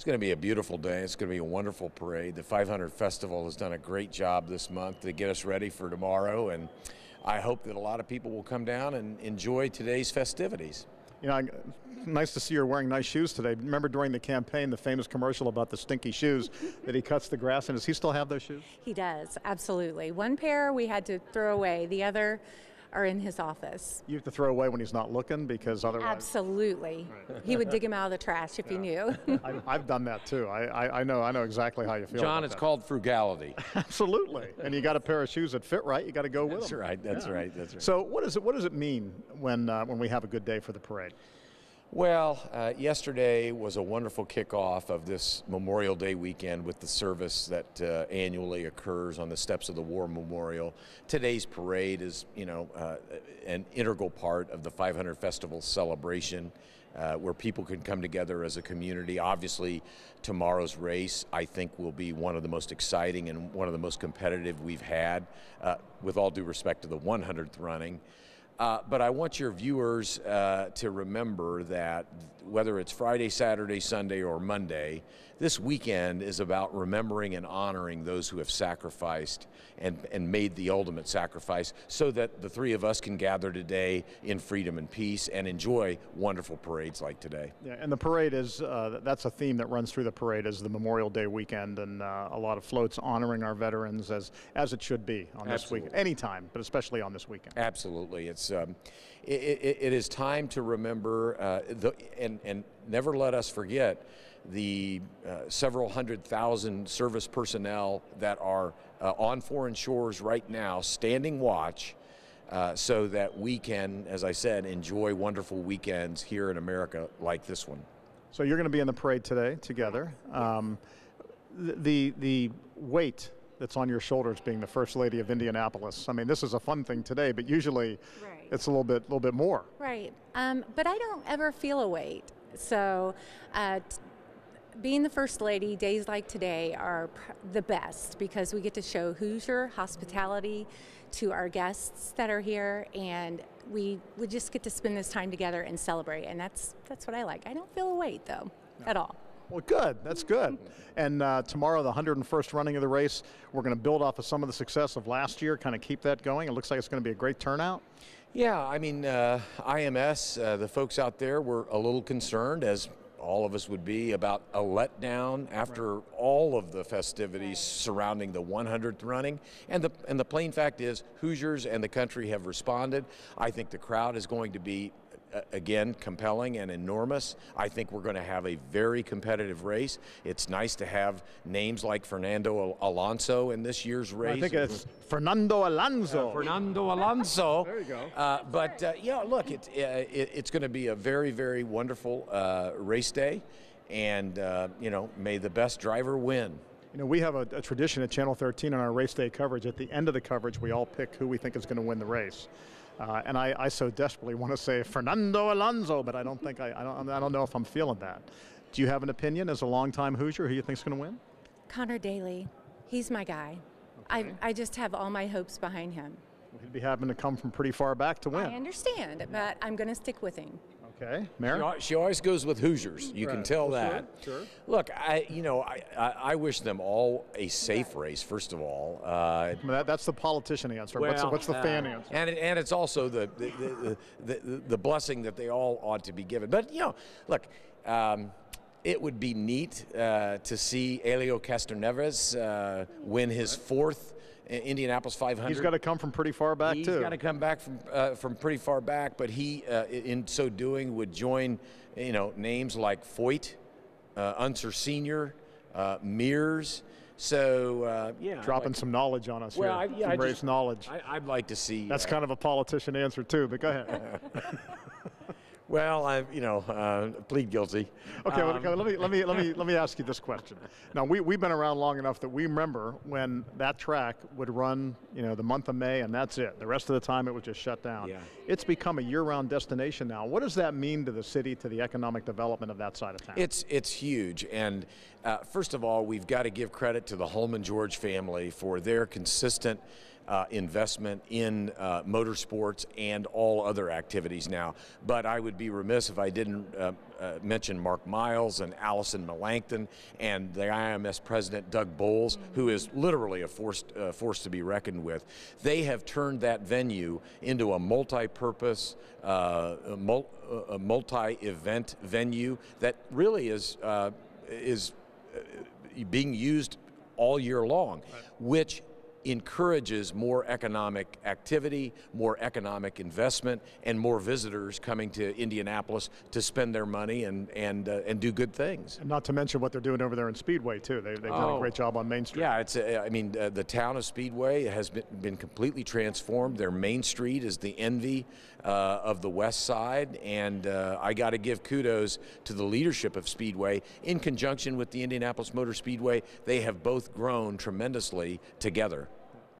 It's going to be a beautiful day. It's going to be a wonderful parade. The 500 Festival has done a great job this month to get us ready for tomorrow, and I hope that a lot of people will come down and enjoy today's festivities. You know, nice to see you're wearing nice shoes today. Remember during the campaign, the famous commercial about the stinky shoes that he cuts the grass in? Does he still have those shoes? He does, absolutely. One pair we had to throw away. The other are in his office. You have to throw away when he's not looking because otherwise. Absolutely. He would dig him out of the trash if he knew. I, I've done that too. I, I, I know I know exactly how you feel. John, about it's that. called frugality. Absolutely. And you got a pair of shoes that fit right. You got to go with That's them. right. That's right. That's right. So what does it what does it mean when uh, when we have a good day for the parade? Well, uh, yesterday was a wonderful kickoff of this Memorial Day weekend with the service that uh, annually occurs on the steps of the War Memorial. Today's parade is, you know, uh, an integral part of the 500 Festival celebration. Uh, where people can come together as a community. Obviously, tomorrow's race, I think, will be one of the most exciting and one of the most competitive we've had, uh, with all due respect to the 100th running. Uh, but I want your viewers uh, to remember that whether it's Friday, Saturday, Sunday, or Monday, this weekend is about remembering and honoring those who have sacrificed and, and made the ultimate sacrifice so that the three of us can gather today in freedom and peace and enjoy wonderful parades like today. Yeah, and the parade is uh, that's a theme that runs through the parade is the Memorial Day weekend and uh, a lot of floats honoring our veterans as as it should be on this week Absolutely. anytime, but especially on this weekend. Absolutely, it's um, it, it, it is time to remember uh, the and and never let us forget the uh, several hundred thousand service personnel that are uh, on foreign shores right now, standing watch. Uh, so that we can, as I said, enjoy wonderful weekends here in America like this one. So you're going to be in the parade today together. Um, the the weight that's on your shoulders being the first lady of Indianapolis. I mean, this is a fun thing today, but usually Right. it's a little bit little bit more. Right. Um, but I don't ever feel a weight. So, uh, t- being the first lady, days like today are pr- the best because we get to show Hoosier hospitality to our guests that are here, and we we just get to spend this time together and celebrate. And that's that's what I like. I don't feel a weight though, at all. Well, good. That's good. And uh, tomorrow, the 101st running of the race, we're going to build off of some of the success of last year, kind of keep that going. It looks like it's going to be a great turnout. Yeah, I mean, uh, IMS, uh, the folks out there were a little concerned, as all of us would be, about a letdown after all of the festivities surrounding the 100th running. And the and the plain fact is, Hoosiers and the country have responded. I think the crowd is going to be. Uh, Again, compelling and enormous. I think we're going to have a very competitive race. It's nice to have names like Fernando Al- Alonso in this year's race. I think it's Fernando Alonso. Fernando Alonso. There you go. Uh, but uh, yeah, look, it, uh, it, it's going to be a very, very wonderful uh, race day, and uh, you know, may the best driver win. You know, we have a, a tradition at Channel 13 on our race day coverage. At the end of the coverage, we all pick who we think is going to win the race. Uh, and I, I so desperately want to say Fernando Alonso, but I don't think I, I don't, I don't know if I'm feeling that. Do you have an opinion as a longtime Hoosier who you think is going to win? Connor Daly, he's my guy. I, I just have all my hopes behind him. He'd be having to come from pretty far back to win. I understand, but I'm going to stick with him. Okay, She Mayor. al- She always goes with Hoosiers. You can tell Well, that. sure, sure. Look, I, you know, I, I, I wish them all a safe race. First of all, uh, I mean, that, that's the politician answer. what's, the, Well, what's the fan uh, answer? And it, and it's also the the, the, the, the the blessing that they all ought to be given. But you know, look. Um, it would be neat uh, to see Helio Castroneves uh, win his fourth I- Indianapolis 500. He's got to come from pretty far back He's too. got to come back from uh, from pretty far back, but he, uh, in so doing, would join, you know, names like Foyt, uh, Unser Senior, uh, Mears. So uh, yeah, Dropping like- some knowledge on us Well, I, here. yeah, I some race just- knowledge. I, I'd like to see. That's uh, kind of a politician answer too. But go ahead. Well, I, you know, uh, plead guilty. Okay, well, Um, okay, let me let me let me let me ask you this question. Now we we've been around long enough that we remember when that track would run, you know, the month of May, and that's it. The rest of the time, it was just shut down. Yeah. It's become a year-round destination now. What does that mean to the city, to the economic development of that side of town? It's it's huge, and uh, first of all, we've got to give credit to the Hulman George family for their consistent uh, investment in uh, motorsports and all other activities now. But I would be remiss if I didn't uh, uh, mention Mark Miles and Allison Melangton and the IMS president Doug Boles, who is literally a force, uh, force to be reckoned with. They have turned that venue into a multi-purpose, uh, multi-event venue that really is uh, is being used all year long, which encourages more economic activity, more economic investment, and more visitors coming to Indianapolis to spend their money and and uh, and do good things. And not to mention what they're doing over there in Speedway too. They, they've done a Oh. great job on Main Street. Yeah, it's. Uh, I mean, uh, the town of Speedway has been, been completely transformed. Their main street is the envy uh, of the West Side, and uh, I got to give kudos to the leadership of Speedway in conjunction with the Indianapolis Motor Speedway. They have both grown tremendously together.